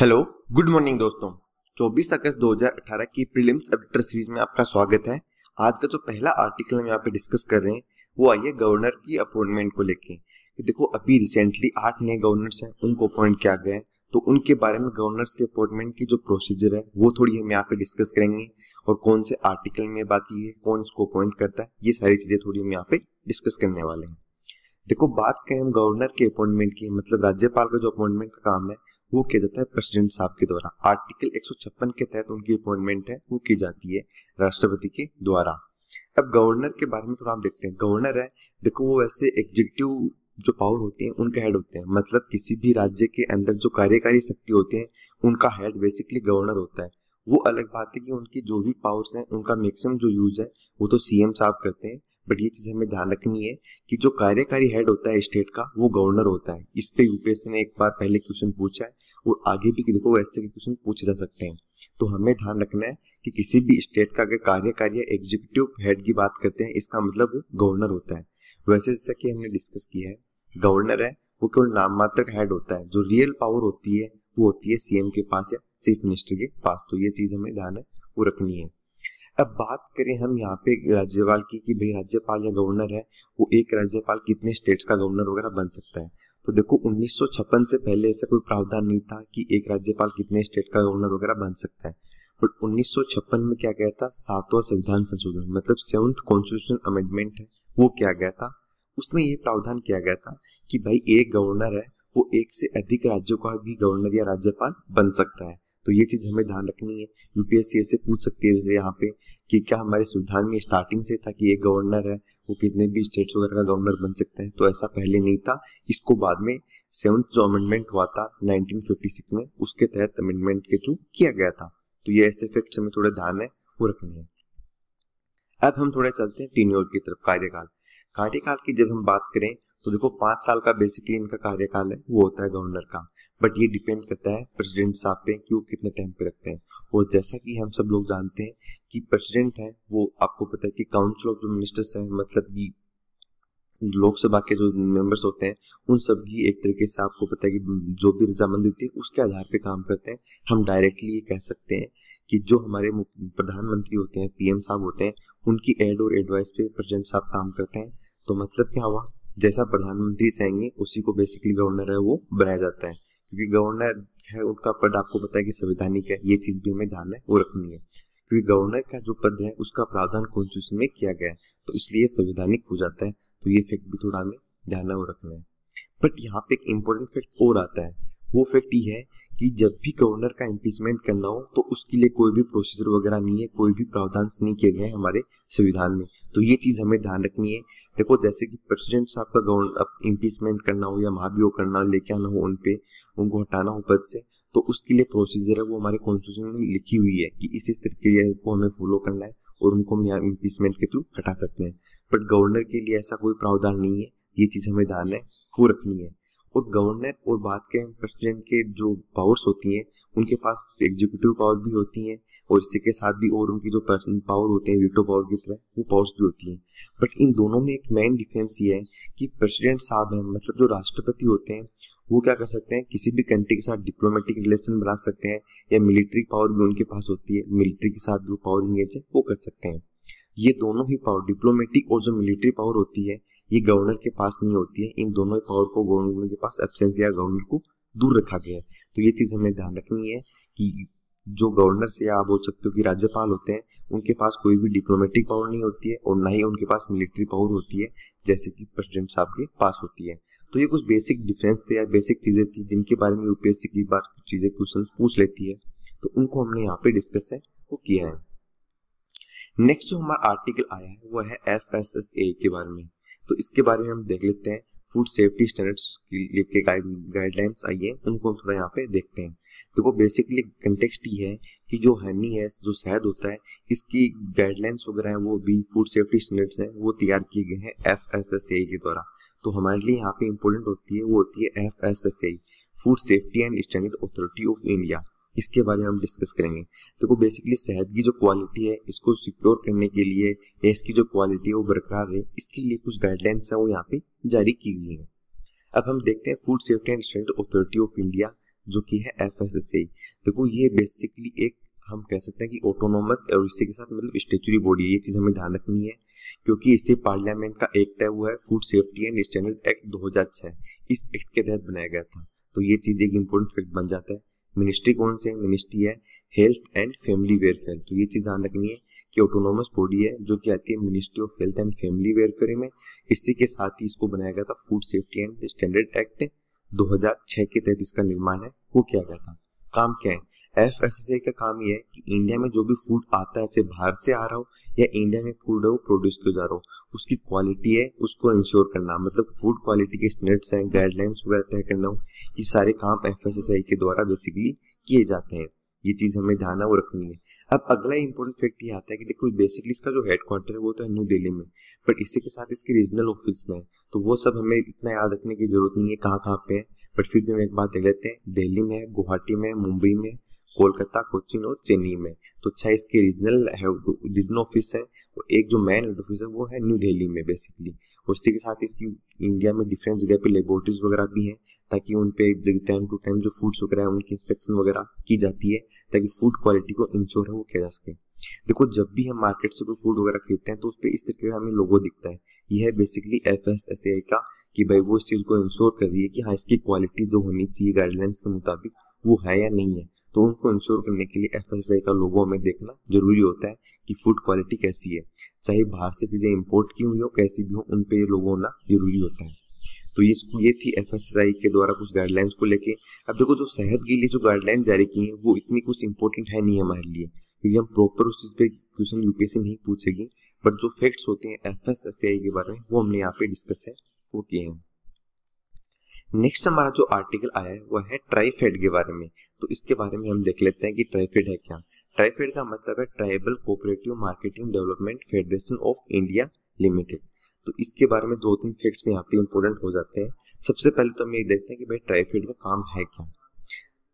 Hello good morning दोस्तों। 24 अगस्त 2018 की prelims editor series में आपका स्वागत है। आज का जो पहला आर्टिकल हम यहाँ पे डिस्कस कर रहे हैं, वो आइए गवर्नर की अपॉइंटमेंट को लेके। देखो, अभी रिसेंटली आठ नए गवर्नर्स हैं, उनको अपॉइंट किया गया है। तो उनके बारे में गवर्नर्स के अपॉइंटमेंट की जो प्रोसीजर है, वो थोड़ी हम यहाँ पे डिस्कस करेंगे। और कौन से आर्टिकल में बात की है, कौन इसको अपॉइंट करता है, ये सारी चीज़ें थोड़ी हम यहाँ पे डिस्कस करने वाले हैं। देखो, बात करें हम गवर्नर के अपॉइंटमेंट की मतलब राज्यपाल का जो अपॉइंटमेंट का काम है वो किया जाता है प्रेसिडेंट साहब के द्वारा। आर्टिकल 156 के तहत उनकी अपॉइंटमेंट है, वो की जाती है राष्ट्रपति के द्वारा। अब गवर्नर के बारे में थोड़ा हम देखते हैं। गवर्नर है, देखो वो वैसे एग्जीक्यूटिव जो पावर होती है, उनके हेड होते हैं। मतलब किसी भी राज्य के अंदर जो कार्यकारी शक्ति होती है, उनका हेड बेसिकली गवर्नर होता है। वो अलग बात है कि उनकी जो भी पावर्स हैं, उनका मैक्सिमम जो यूज़ है, वो तो सीएम साहब करते हैं। बट ये चीज़ हमें ध्यान रखनी है कि जो कार्यकारी हेड होता है स्टेट का, वो गवर्नर होता है। इस पे यूपीएससी ने एक बार पहले क्वेश्चन पूछा है और आगे भी देखो ऐसे क्वेश्चन पूछे जा सकते हैं। तो हमें ध्यान रखना है कि किसी भी स्टेट का अगर कार्यकारी या एग्जीक्यूटिव हेड की बात करते हैं, इसका मतलब वो गवर्नर होता है। वैसे जैसा कि हमने डिस्कस किया है गवर्नर है, वो केवल नाम मात्र का हेड होता है। जो रियल पावर होती है, वो होती है सीएम के पास या चीफ मिनिस्टर के पास। तो ये चीज़ हमें ध्यान है, वो रखनी है। अब बात करें हम यहाँ पे राज्यपाल की कि भाई राज्यपाल या गवर्नर है, वो एक राज्यपाल कितने स्टेट्स का गवर्नर वगैरह बन सकता है। तो देखो, उन्नीस सौ छप्पन से पहले ऐसा कोई प्रावधान नहीं था कि एक राज्यपाल कितने स्टेट का गवर्नर वगैरह बन सकता है। बट उन्नीस सौ छप्पन में क्या गया था? सातवां संविधान संशोधन मतलब सेवंथ कॉन्स्टिट्यूशन अमेंडमेंट है, वो क्या गया था। उसमें ये प्रावधान किया गया था कि भाई एक गवर्नर है, वो एक से अधिक राज्यों का भी गवर्नर या राज्यपाल बन सकता है। तो ये चीज़ हमें ध्यान रखनी है। यूपीएससी ऐसे पूछ सकती है, जैसे यहाँ पे कि क्या हमारे संविधान में स्टार्टिंग से था कि एक गवर्नर है, वो कितने भी स्टेट्स वगैरह का गवर्नर बन सकते हैं तो ऐसा पहले नहीं था। इसको बाद में सेवंथ जो अमेंडमेंट हुआ था 1956 में, उसके तहत अमेंडमेंट के थ्रू किया गया था। तो ये ऐसे फैक्ट हमें थोड़ा ध्यान है, वो रखनी है। अब हम थोड़ा चलते हैं टीनियोर की तरफ़, कार्यकाल। कार्यकाल की जब हम बात करें तो देखो, पाँच साल का बेसिकली इनका कार्यकाल है, वो होता है गवर्नर का। बट ये डिपेंड करता है प्रेसिडेंट साहब पे कि वो कितने टाइम पे रखते हैं। और जैसा कि हम सब लोग जानते हैं कि प्रेसिडेंट है, वो आपको पता है कि काउंसिल ऑफ़ जो मिनिस्टर्स है मतलब कि लोकसभा के जो मेंबर्स होते हैं, उन सब की एक तरीके से आपको पता है कि जो भी रजामंदी होती है, उसके आधार पे काम करते हैं। हम डायरेक्टली ये कह सकते हैं कि जो हमारे प्रधानमंत्री होते हैं पीएम साहब होते हैं, उनकी एड और एडवाइस पे प्रेसिडेंट साहब काम करते हैं। तो मतलब क्या हुआ? जैसा प्रधानमंत्री चाहेंगे, उसी को बेसिकली गवर्नर है वो, बनाया जाता है। क्योंकि गवर्नर है, उनका पद आपको पता है कि संवैधानिक है, ये चीज़ भी हमें ध्यान है, वो रखनी है। क्योंकि गवर्नर का जो पद है, उसका प्रावधान कॉन्स्टिट्यूशन में किया गया है तो इसलिए संवैधानिक हो जाता है तो ये फैक्ट भी थोड़ा हमें ध्यान में रखना है। बट यहाँ पे एक इम्पोर्टेंट फैक्ट और आता है वो फैक्ट ये है कि जब भी गवर्नर का इम्पीचमेंट करना हो तो उसके लिए कोई भी प्रोसीजर वगैरह नहीं है, कोई भी प्रावधान नहीं किए गए हमारे संविधान में। तो ये चीज़ हमें ध्यान रखनी है। देखो, जैसे कि प्रेसिडेंट साहब का गवर्नर इम्पीचमेंट करना हो या महाभियोग करना लेके आना हो उन उनपे उनको हटाना हो पद से तो उसके लिए प्रोसीजर है, वो हमारे कॉन्स्टिट्यूशन में लिखी हुई है कि इस इस तरीके को हमें फॉलो करना है और उनको हम यहाँ इम्पीचमेंट के थ्रू हटा सकते हैं। बट गवर्नर के लिए ऐसा कोई प्रावधान नहीं है। ये चीज़ हमें ध्यान है, वो रखनी है। और गवर्नर और बात करें प्रेसिडेंट के जो पावर्स होती हैं, उनके पास एग्जीक्यूटिव पावर भी होती हैं और इसी के साथ भी और उनकी जो पर्सनल पावर होते हैं वीटो पावर की तरह, वो पावर्स भी होती हैं। बट इन दोनों में एक मेन डिफरेंस ये है कि प्रेसिडेंट साहब हैं मतलब जो राष्ट्रपति होते हैं, वो क्या कर सकते हैं, किसी भी कंट्री के साथ डिप्लोमेटिक रिलेशन बना सकते हैं या मिलिट्री पावर भी उनके पास होती है मिलिट्री के साथ जो पावर इंगेज है, वो कर सकते हैं। ये दोनों ही पावर डिप्लोमेटिक और जो मिलिट्री पावर होती है ये गवर्नर के पास नहीं होती है। इन दोनों पावर को गवर्नर के पास एबसेंस या गवर्नर को दूर रखा गया है। तो ये चीज़ हमें ध्यान रखनी है कि जो गवर्नर से आप बोल सकते हो कि राज्यपाल होते हैं, उनके पास कोई भी डिप्लोमेटिक पावर नहीं होती है और ना ही उनके पास मिलिट्री पावर होती है, जैसे कि प्रेसिडेंट साहब के पास होती है। तो ये कुछ बेसिक डिफरेंस थे या बेसिक चीज़ें थी जिनके बारे में यूपीएससी की बार चीज़ें क्वेश्चन पूछ लेती है। तो उनको हमने यहाँ पे डिस्कस है, वो किया है। नेक्स्ट जो हमारा आर्टिकल आया है, वो है एफ़ एस एस ए के बारे में। तो इसके बारे में हम देख लेते हैं। फ़ूड सेफ्टी स्टैंडर्ड्स के गाइडलाइंस आई है, उनको थोड़ा यहाँ पे देखते हैं। देखो बेसिकली कंटेक्स्ट ये है कि जो हनी है, जो शहद होता है, इसकी गाइडलाइंस वगैरह है, वो भी फ़ूड सेफ्टी स्टैंडर्ड्स हैं, वो तैयार किए गए हैं एफ़ एस एस ए के द्वारा। तो हमारे लिए यहाँ पे इम्पोर्टेंट होती है, वो होती है F S S food safety and standard authority of India इसके बारे में हम डिस्कस करेंगे। देखो तो बेसिकली शहद की जो क्वालिटी है, इसको सिक्योर करने के लिए, या इसकी जो क्वालिटी है, वो बरकरार रहे, इसके लिए कुछ गाइडलाइंस है, वो यहाँ पे जारी की गई है। अब हम देखते हैं food safety and standard authority of India जो कि है एफ़ देखो, ये बेसिकली एक, हम कह सकते हैं कि ऑटोनोमस और इसी के साथ मतलब स्टेचुरी बॉडी है, ये चीज़ हमें ध्यान रखनी है, क्योंकि इसे पार्लियामेंट का एक्ट है वो है food safety and standard act 2006 इस एक्ट के तहत बनाया गया था। तो ये चीज़ एक इम्पोर्टेंट फैक्ट बन जाता है। मिनिस्ट्री कौन से मिनिस्ट्री है हेल्थ एंड फैमिली वेलफेयर। तो ये चीज़ ध्यान रखनी है कि ऑटोनोमस बॉडी है, जो कि आती है ministry of health and family welfare में। इसी के साथ ही इसको बनाया गया था food safety and standard act 2006 के तहत इसका निर्माण है। वो किया गया था। काम क्या है? एफ़ आई का काम ये है कि इंडिया में जो भी फ़ूड आता है बाहर से आ रहा हो या इंडिया में फ़ूड है, वो प्रोड्यूस किया जा रहा हो, उसकी क्वालिटी है, उसको इंश्योर करना। मतलब फ़ूड क्वालिटी के स्टैंडर्ड्स हैं गाइडलाइंस वगैरह तय करना हो, ये सारे काम एफ़ के द्वारा बेसिकली किए जाते हैं। ये चीज़ हमें ध्यान है वो रखनी है। अब अगला इंपॉर्टेंट फैक्ट ये आता है कि देखो बेसिकली इसका जो हेडक्वार्टर है, वो तो है न्यू दिल्ली में बट इसी के साथ इसके रीजनल ऑफ़िस में है तो वो सब हमें इतना याद रखने की ज़रूरत नहीं है कहाँ कहाँ पे है बट फिर भी हम एक बात देख लेते हैं। दिल्ली में गुवाहाटी में मुंबई में कोलकाता कोचिन और चेन्नई में। तो अच्छा इसके रीजनल रीजनल ऑफ़िस है, और एक जो मेन हेड ऑफ़िस है, वो है न्यू दिल्ली में बेसिकली और इसी के साथ इसकी इंडिया में डिफरेंट जगह पे लेबोरेटरीज वगैरह भी हैं, ताकि उन पे टाइम टू टाइम जो फूड्स वगैरह है, उनकी इंस्पेक्शन वगैरह की जाती है, ताकि फ़ूड क्वालिटी को इंश्योर है, वो किया जा सके। देखो, जब भी हम मार्केट से कोई फ़ूड वगैरह खरीदते हैं तो उस पर इस तरीके का हमें लोगो दिखता है। यह है basically F S S I का, कि भाई वो इस चीज़ को इंश्योर कर रही है कि हाँ इसकी क्वालिटी जो होनी चाहिए गाइडलाइंस के मुताबिक वो है या नहीं है। तो उनको इंश्योर करने के लिए एफ़ का लोगो हमें देखना ज़रूरी होता है कि फ़ूड क्वालिटी कैसी है। चाहे बाहर से चीज़ें इम्पोर्ट की हुई हो, कैसी भी हो, उन पर ये लोगो होना ज़रूरी होता है। तो ये ये थी एफ़ के द्वारा कुछ गाइडलाइंस को लेके। अब देखो, जो सेहत के लिए जो गाइडलाइन जारी की है, वो इतनी कुछ इंपॉर्टेंट है नहीं हमारे लिए, क्योंकि हम प्रॉपर उस चीज़ पे क्वेश्चन यूपीएससी नहीं पूछेगी। बट जो फैक्ट्स होते हैं एफ़ के बारे में, वो हमने यहाँ पे डिस्कस है, वो किए हैं। नेक्स्ट हमारा जो आर्टिकल आया है, वह है ट्राइफेड के बारे में। तो इसके बारे में हम देख लेते हैं कि ट्राइफेड है क्या। ट्राइफेड का मतलब है tribal cooperative marketing development federation of India limited तो इसके बारे में दो तीन फैक्ट्स यहाँ पे इंपॉर्टेंट हो जाते हैं। सबसे पहले तो हम ये देखते हैं कि भाई ट्राइफेड का काम है क्या।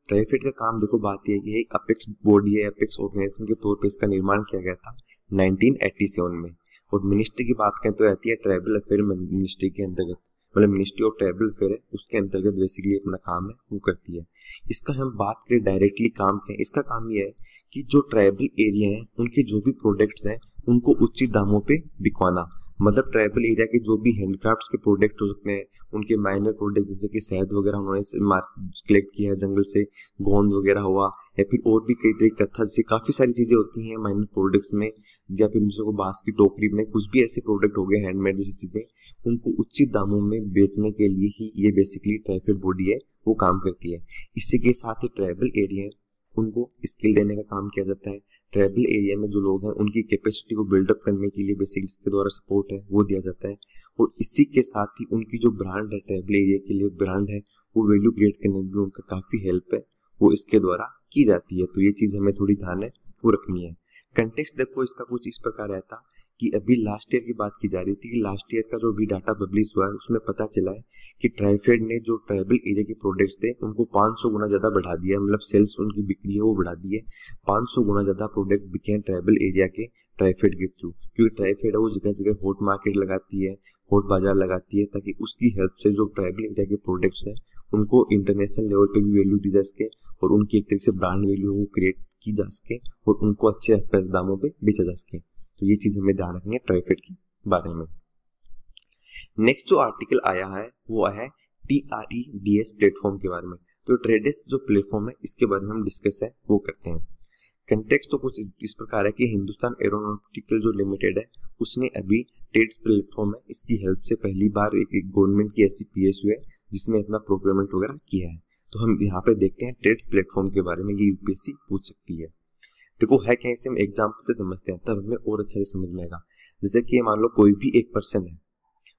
ट्राइफेड का काम देखो, बात यह है एक अपेक्स बॉडी है अपेक्स ऑर्गेनाइजेशन के तौर पर इसका निर्माण किया गया था 1987 में। और मिनिस्ट्री की बात करें तो आती है ट्राइबल अफेयर मिनिस्ट्री के अंतर्गत। मतलब मिनिस्ट्री ऑफ़ ट्राइबल अफेयर है, उसके अंतर्गत बेसिकली अपना काम है, वो करती है। इसका हम बात करें डायरेक्टली काम के इसका काम ये है कि जो ट्राइबल एरिया है, उनके जो भी प्रोडक्ट्स हैं, उनको उचित दामों पे बिकवाना। मतलब ट्राइबल एरिया के जो भी हैंडक्राफ्ट्स के प्रोडक्ट हो सकते हैं, उनके माइनर प्रोडक्ट जैसे कि शहद वगैरह उन्होंने कलेक्ट किया है, जंगल से गोंद वगैरह हुआ, या फिर और भी कई तरह कथा, जैसे काफ़ी सारी चीज़ें होती हैं माइनर प्रोडक्ट्स में, या फिर उनको बाँस की टोकरी में कुछ भी ऐसे प्रोडक्ट हो गए हैंडमेड जैसी चीज़ें। उनको उचित दामों में बेचने के लिए ही ये बेसिकली ट्राइफेड बॉडी है, वो काम करती है। इसी के साथ ही ट्राइबल एरिया है, उनको स्किल देने का काम किया जाता है। ट्राइबल एरिया में जो लोग हैं, उनकी कैपेसिटी को बिल्डअप करने के लिए बेसिकली इसके द्वारा सपोर्ट है, वो दिया जाता है। और इसी के साथ ही उनकी जो ब्रांड है ट्राइबल एरिया के लिए ब्रांड है, वो वैल्यू क्रिएट करने में उनका काफ़ी हेल्प है, वो इसके द्वारा की जाती है। तो ये चीज़ हमें थोड़ी ध्यान है, वो रखनी है। कंटेक्स देखो, इसका कुछ इस प्रकार रहता। कि अभी लास्ट ईयर की बात की जा रही थी कि लास्ट ईयर का जो भी डाटा पब्लिश हुआ है, उसमें पता चला है कि ट्राइफेड ने जो ट्राइबल एरिया के प्रोडक्ट्स थे, उनको 500 गुना ज़्यादा बढ़ा दिया मतलब सेल्स उनकी बिक्री है, वो बढ़ा दी है। 500 गुना ज़्यादा प्रोडक्ट बिके हैं ट्राइबल एरिया के ट्राइफेड के थ्रू क्योंकि ट्राइफेड है, वो जगह जगह हॉट मार्केट लगाती है हॉट बाज़ार लगाती है, ताकि उसकी हेल्प से जो ट्राइबल एरिया के प्रोडक्ट्स हैं, उनको इंटरनेशनल लेवल पे भी वैल्यू दी जा सके और उनकी एक तरीके से ब्रांड वैल्यू वो क्रिएट की जा सके और उनको अच्छे दामों पे बेचा जा सके। तो ये चीज़ हमें ध्यान रखनी है ट्राइफेड के बारे में। नेक्स्ट जो आर्टिकल आया है, वो है T R E D S platform के बारे में। तो ट्रेडिस जो प्लेटफॉर्म है, इसके बारे में हम डिस्कस है, वो करते हैं। कंटेक्स तो कुछ इस प्रकार है कि हिंदुस्तान एरोनॉटिकल जो लिमिटेड है, उसने अभी टेट्स प्लेटफॉर्म है, इसकी हेल्प से पहली बार एक गवर्नमेंट की ऐसी पी है, जिसने अपना प्रोक्योरमेंट वगैरह किया है। तो हम यहाँ पे देखते हैं ट्रेड्स प्लेटफॉर्म के बारे में, ये यूपीएससी पूछ सकती है। देखो, है क्या इसे हम एग्ज़ाम्पल से समझते हैं? तब हमें और अच्छा से समझ में आएगा। जैसे कि मान लो कोई भी एक पर्सन है,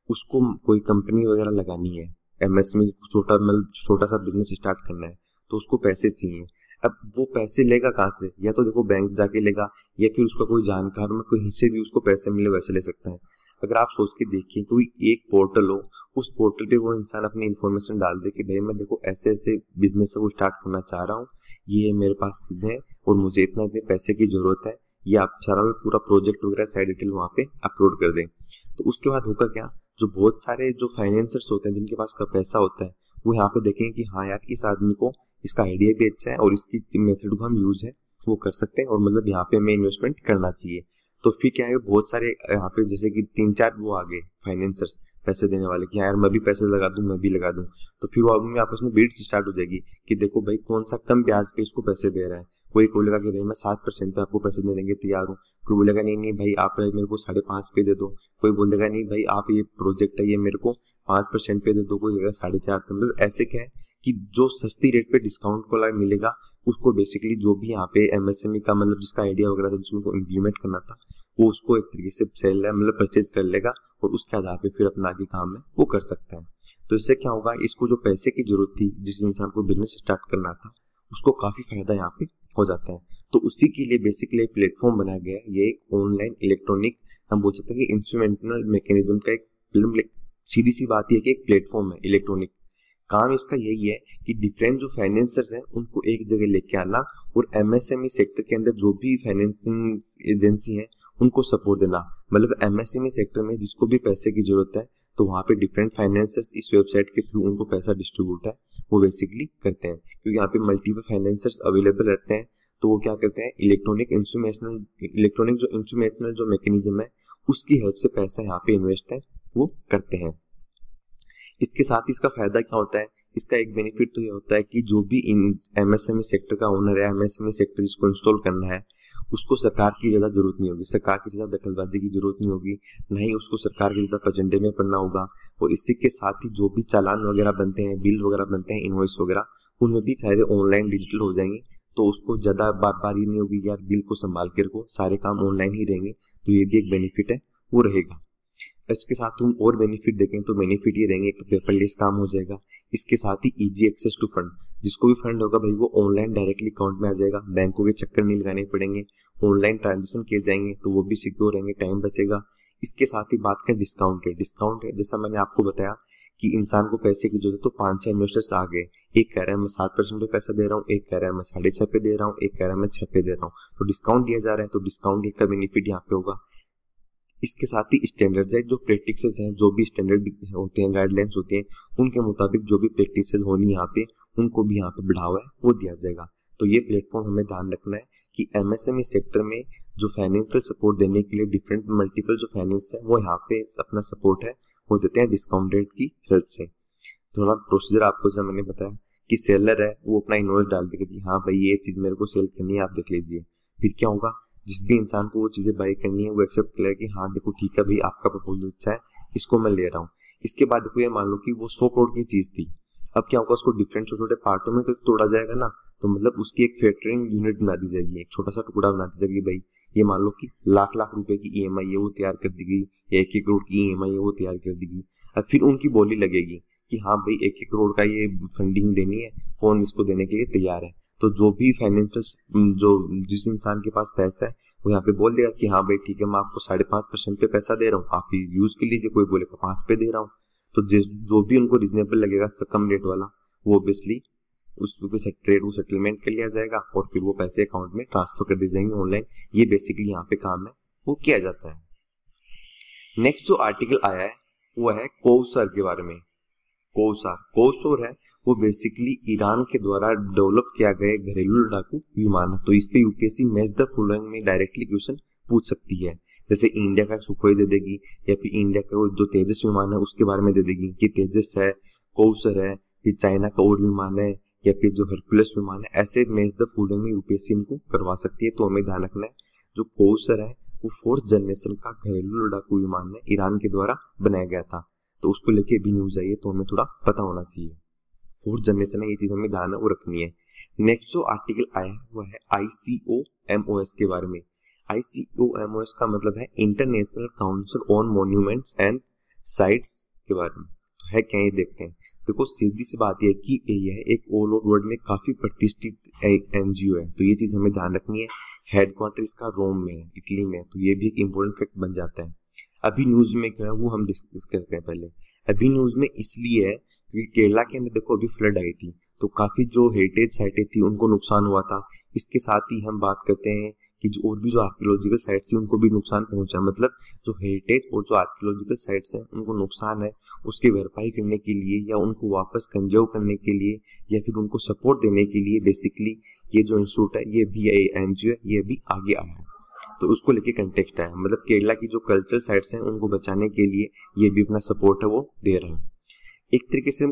उसको कोई कंपनी वगैरह लगानी है एमएस में छोटा मतलब छोटा सा बिज़नेस स्टार्ट करना है तो उसको पैसे चाहिए। अब वो पैसे लेगा कहाँ से? या तो देखो बैंक जाके लेगा, या फिर उसका कोई जानकार में कहीं से भी उसको पैसे मिले वैसे ले सकता है। अगर आप सोच के देखिए कोई एक पोर्टल हो, उस पोर्टल पे वो इंसान अपनी इन्फॉर्मेशन डाल दे कि भाई मैं देखो ऐसे ऐसे बिज़नेस को स्टार्ट करना चाह रहा हूँ, ये मेरे पास चीज़ें हैं और मुझे इतना इतने पैसे की ज़रूरत है, ये आप सारा पूरा प्रोजेक्ट वगैरह साइड डिटेल वहाँ पे अपलोड कर दें। तो उसके बाद होगा क्या? जो बहुत सारे जो फाइनेंसर्स होते हैं, जिनके पास का पैसा होता है, वो यहाँ पे देखेंगे कि हाँ यार, इस आदमी को इसका आइडिया भी अच्छा है और इसकी मेथड को हम यूज़ है, वो कर सकते हैं और मतलब यहाँ पे हमें इन्वेस्टमेंट करना चाहिए। तो फिर क्या है, बहुत सारे यहाँ पे जैसे कि तीन चार वो आ गए फाइनेंसर्स पैसे देने वाले कि यार मैं भी पैसे लगा दूँ, मैं भी लगा दूँ। तो फिर वो में आपस में बीट्स स्टार्ट हो जाएगी कि देखो भाई कौन सा कम ब्याज पे इसको पैसे दे रहा है। कोई बोलेगा कि भाई मैं सात परसेंट पे आपको पैसे देने के तैयार हूँ। कोई बोलेगा, नहीं नहीं भाई आप मेरे को साढ़े पाँच पे दे दो। कोई बोलेगा, नहीं भाई आप ये प्रोजेक्ट है, ये मेरे को पाँच परसेंट पे दे दो। कोई साढ़े चार पे। मतलब ऐसे क्या है कि जो सस्ती रेट पे डिस्काउंट को मिलेगा, उसको बेसिकली जो भी यहाँ पे एमएसएमई e का मतलब जिसका आइडिया वगैरह था जिसको इम्प्लीमेंट करना था, वो उसको एक तरीके से सेल मतलब परचेज कर लेगा और उसके आधार पे फिर अपना आगे काम है, वो कर सकता है। तो इससे क्या होगा, इसको जो पैसे की ज़रूरत थी, जिस इंसान को बिज़नेस स्टार्ट करना था, उसको काफ़ी फ़ायदा यहाँ पे हो जाता है। तो उसी के लिए बेसिकली प्लेटफॉर्म बनाया गया ये एक ऑनलाइन इलेक्ट्रॉनिक हम बोल सकते हैं कि इंस्ट्रूमेंटल मैकेनिज्म का एक फ़िल्म सीधी सी बात यह कि एक प्लेटफॉर्म है इलेक्ट्रॉनिक काम इसका यही है कि डिफरेंट जो फाइनेंसर्स हैं, उनको एक जगह लेके आना और एमएसएमई सेक्टर के अंदर जो भी फाइनेंसिंग एजेंसी हैं, उनको सपोर्ट देना। मतलब एमएसएमई सेक्टर में जिसको भी पैसे की ज़रूरत है तो वहाँ पे डिफरेंट फाइनेंसर्स इस वेबसाइट के थ्रू उनको पैसा डिस्ट्रीब्यूट है, वो बेसिकली करते हैं। क्योंकि यहाँ पे मल्टीपल फाइनेंसर्स अवेलेबल रहते हैं तो वो क्या करते हैं इलेक्ट्रॉनिक इंस्ट्रूमेशनल इलेक्ट्रॉनिक जो इंस्ट्रूमेशनल जो मैकेनिज्म है, उसकी हेल्प से पैसा यहाँ पे इन्वेस्ट है, वो करते हैं। इसके साथ ही इसका फ़ायदा क्या होता है? इसका एक बेनिफिट तो ये होता है कि जो भी इन एमएसएमई सेक्टर का ओनर है एमएसएमई सेक्टर जिसको इंस्टॉल करना है, उसको सरकार की ज़्यादा ज़रूरत नहीं होगी। सरकार की ज़्यादा दखलबाजी की ज़रूरत नहीं होगी, ना ही उसको सरकार के ज़्यादा पजेंडे में पड़ना होगा। और इसी के साथ ही जो भी चालान वगैरह बनते हैं, बिल वगैरह बनते हैं इन्वॉइस वगैरह, उनमें भी सारे ऑनलाइन डिजिटल हो जाएँगे। तो उसको ज़्यादा बार बार ये नहीं होगी यार बिल को संभाल के रखो, सारे काम ऑनलाइन ही रहेंगे। तो ये भी एक बेनिफिट है, वो रहेगा। इसके साथ तुम और बेनिफिट देखें तो बेनिफिट ये रहेंगे, एक तो पेपरलेस काम हो जाएगा। इसके साथ ही इजी एक्सेस टू फंड जिसको भी फंड होगा भाई, वो ऑनलाइन डायरेक्टली अकाउंट में आ जाएगा। बैंकों के चक्कर नहीं लगाने पड़ेंगे। ऑनलाइन ट्रांजेक्शन किए जाएँगे तो वो भी सिक्योर रहेंगे टाइम बचेगा। इसके साथ ही बात करें डिस्काउंट है। डिस्काउंट है, जैसा मैंने आपको बताया कि इंसान को पैसे की ज़रूरत तो पाँच छह इन्वेस्टर्स आ गए। एक कह रहा है, मैं सात परसेंट पे पैसा दे रहा हूँ। एक कह रहा है, मैं साढ़े छह पे दे रहा हूँ। एक कह रहा है, मैं छह पे दे रहा हूँ। तो डिस्काउंट दिया जा रहा है तो डिस्काउंट रेट का बेनिफिट यहाँ पे होगा। इसके साथ ही स्टैंडर्डाइज जो प्रैक्टिस हैं, जो भी स्टैंडर्ड होते हैं गाइडलाइंस होते हैं, उनके मुताबिक जो भी प्रैक्टिस होनी यहाँ पे, उनको भी यहाँ पे बढ़ावा है, वो दिया जाएगा। तो ये प्लेटफॉर्म हमें ध्यान रखना है कि एमएसएमई सेक्टर में जो फाइनेंशियल सपोर्ट देने के लिए डिफरेंट मल्टीपल जो फाइनेंस है, वो यहाँ पे अपना सपोर्ट है, वो देते हैं डिस्काउंट रेट की हेल्प से। थोड़ा प्रोसीजर आपको जैसा मैंने बताया कि सेलर है, वो अपना इन्वेस्ट डाल देगा कि हाँ भाई ये चीज़ मेरे को सेल करनी है, आप देख लीजिए। फिर क्या होगा? जिस भी इंसान को वो चीज़ें बाई करनी है, वो एक्सेप्ट करे कि हाँ देखो, ठीक है भाई, आपका प्रपोजल अच्छा है, इसको मैं ले रहा हूँ। इसके बाद देखो, ये मान लो कि वो सौ करोड़ की चीज़ थी। अब क्या होगा, उसको डिफरेंट छोटे छोटे पार्टों में तो तोड़ा जाएगा ना तो मतलब उसकी एक फैक्टरिंग यूनिट बना दी जाएगी, एक छोटा सा टुकड़ा बना दी जाएगी भाई। ये मान लो कि लाख लाख रुपए की ई e है वो तैयार कर दी गई, या एक एक करोड़ की ई e है वो तैयार कर दी गई। अब फिर उनकी बोली लगेगी कि हाँ भाई, एक एक करोड़ का ये फंडिंग देनी है, कौन इसको देने के लिए तैयार है? तो जो भी फाइनेंशियल जो जिस इंसान के पास पैसा है, वो यहाँ पे बोल देगा कि हाँ भाई ठीक है, मैं आपको साढ़े पाँच परसेंट पे पैसा दे रहा हूँ। आप यूज़ कर लीजिए, कोई बोलेगा पाँच पे दे रहा हूँ। तो जो भी उनको रिजनेबल लगेगा कम रेट वाला, वो ऑब्वियसली उस ट्रेड वो सेटलमेंट कर लिया जाएगा और फिर वो पैसे अकाउंट में ट्रांसफ़र कर दिए जाएँगे ऑनलाइन ये बेसिकली यहाँ पे काम है, वो किया जाता है। नेक्स्ट जो आर्टिकल आया है, वो है कोसर के बारे में। कोसार कोसोर है, वो बेसिकली ईरान के द्वारा डेवलप किया गया घरेलू लड़ाकू विमान है। तो इस पे यूपीएससी मैच द फॉलोइंग में डायरेक्टली क्वेश्चन पूछ सकती है। जैसे इंडिया का सुखोई दे देगी, या फिर इंडिया का जो तेजस विमान है, उसके बारे में दे देगी कि तेजस है, कौसर है, फिर चाइना का और विमान है, या फिर जो हरकुलस विमान है, ऐसे मैच द फॉलोइंग में यूपीएससी इनको करवा सकती है। तो हमें ध्यान रखना है, जो कौसर है, वो फोर्थ जनरेशन का घरेलू लड़ाकू विमान है, ईरान के द्वारा बनाया गया था। तो उसको लेके भी न्यूज़ आई है तो हमें थोड़ा पता होना चाहिए। फोर्थ जनरेशन है ये चीज़ हमें ध्यान वो रखनी है। नेक्स्ट जो आर्टिकल आया है, वो है आईसीओ एमओएस के बारे में। आईसीओ एमओएस का मतलब है international council on monuments and sites के बारे में। तो है क्या ये, देखते हैं। देखो, सीधी सी बात यह कि यह एक ऑल ओवर वर्ल्ड में काफ़ी प्रतिष्ठित एक एनजीओ है। तो ये चीज़ हमें ध्यान रखनी है। हेडक्वार्टर इसका रोम में है इटली में तो ये भी एक इम्पोर्टेंट फैक्ट बन जाता है। अभी न्यूज़ में क्या है, वो हम डिस्कस करते हैं पहले। अभी न्यूज़ में इसलिए है क्योंकि केरला के अंदर देखो अभी फ्लड आई थी तो काफ़ी जो हेरिटेज साइटें थी, उनको नुकसान हुआ था। इसके साथ ही हम बात करते हैं कि जो और भी जो आर्कियोलॉजिकल साइट्स थी, उनको भी नुकसान पहुँचा। मतलब जो हेरिटेज और जो आर्कियोलॉजिकल साइट्स हैं, उनको नुकसान है उसकी भरपाई करने के लिए या उनको वापस कंजर्व करने के लिए या फिर उनको सपोर्ट देने के लिए बेसिकली ये जो इंस्टीट्यूट है, ये भी एन है, ये भी आगे आया है। तो उसको लेके कंटेक्ट है मतलब केरला की जो कल्चरल साइट्स हैं, उनको बचाने के लिए ये भी अपना सपोर्ट है, वो दे रहे हैं। एक तरीके से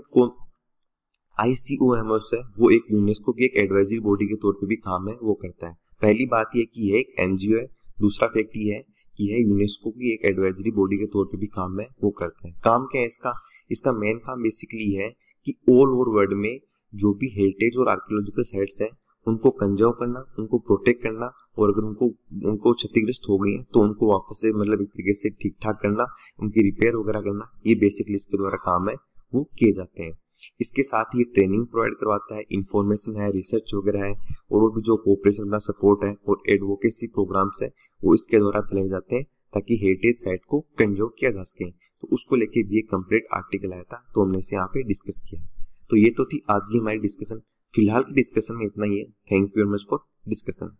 आई सी ओ एम एस है, वो एक यूनेस्को की एक एडवाइजरी बॉडी के तौर पे भी काम है, वो करता है। पहली बात यह कि यह एक एनजीओ है, दूसरा फैक्ट ये है कि यह यूनेस्को की एक एडवाइजरी बॉडी के तौर पे भी काम है, वो करता है। काम क्या है इसका? इसका मेन काम बेसिकली है कि ऑल ओवर वर्ल्ड में जो भी हेरिटेज और आर्कियोलॉजिकल साइट्स हैं, उनको कंजर्व करना, उनको प्रोटेक्ट करना और अगर उनको उनको क्षतिग्रस्त हो गई है तो उनको वापस से मतलब एक तरीके से ठीक ठाक करना, उनकी रिपेयर वगैरह करना, ये बेसिकली इसके द्वारा काम है, वो किए जाते हैं। इसके साथ ही ट्रेनिंग प्रोवाइड करवाता है इंफॉर्मेशन है रिसर्च वगैरह है, और भी जो कोऑपरेशन का सपोर्ट है और एडवोकेसी प्रोग्राम्स है, वो इसके द्वारा चलाए जाते हैं, ताकि हेरिटेज साइट को कंजर्व किया जा सके। तो उसको लेके भी एक कंप्लीट आर्टिकल आया था तो हमने इसे यहाँ पे डिस्कस किया। तो ये तो थी आज की हमारी डिस्कशन फ़िलहाल की डिस्कशन में इतना ही है। Thank you very much for discussion